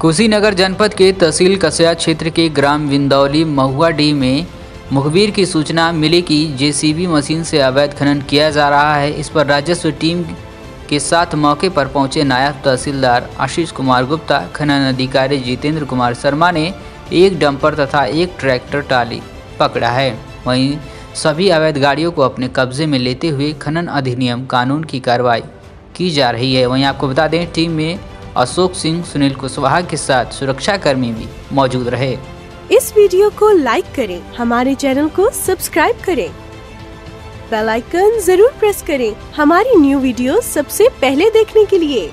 कुशीनगर जनपद के तहसील कसया क्षेत्र के ग्राम विंदौली महुआडीह में मुखबिर की सूचना मिली कि जेसीबी मशीन से अवैध खनन किया जा रहा है। इस पर राजस्व टीम के साथ मौके पर पहुँचे नायब तहसीलदार आशीष कुमार गुप्ता, खनन अधिकारी जितेंद्र कुमार शर्मा ने एक डंपर तथा एक ट्रैक्टर टाली, पकड़ा है। वहीं सभी अवैध गाड़ियों को अपने कब्जे में लेते हुए खनन अधिनियम कानून की कार्रवाई की जा रही है। वहीं आपको बता दें, टीम में अशोक सिंह, सुनील कुशवाहा के साथ सुरक्षाकर्मी भी मौजूद रहे। इस वीडियो को लाइक करें, हमारे चैनल को सब्सक्राइब करें। बेल आइकन ज़रूर प्रेस करें, हमारी न्यू वीडियो सबसे पहले देखने के लिए।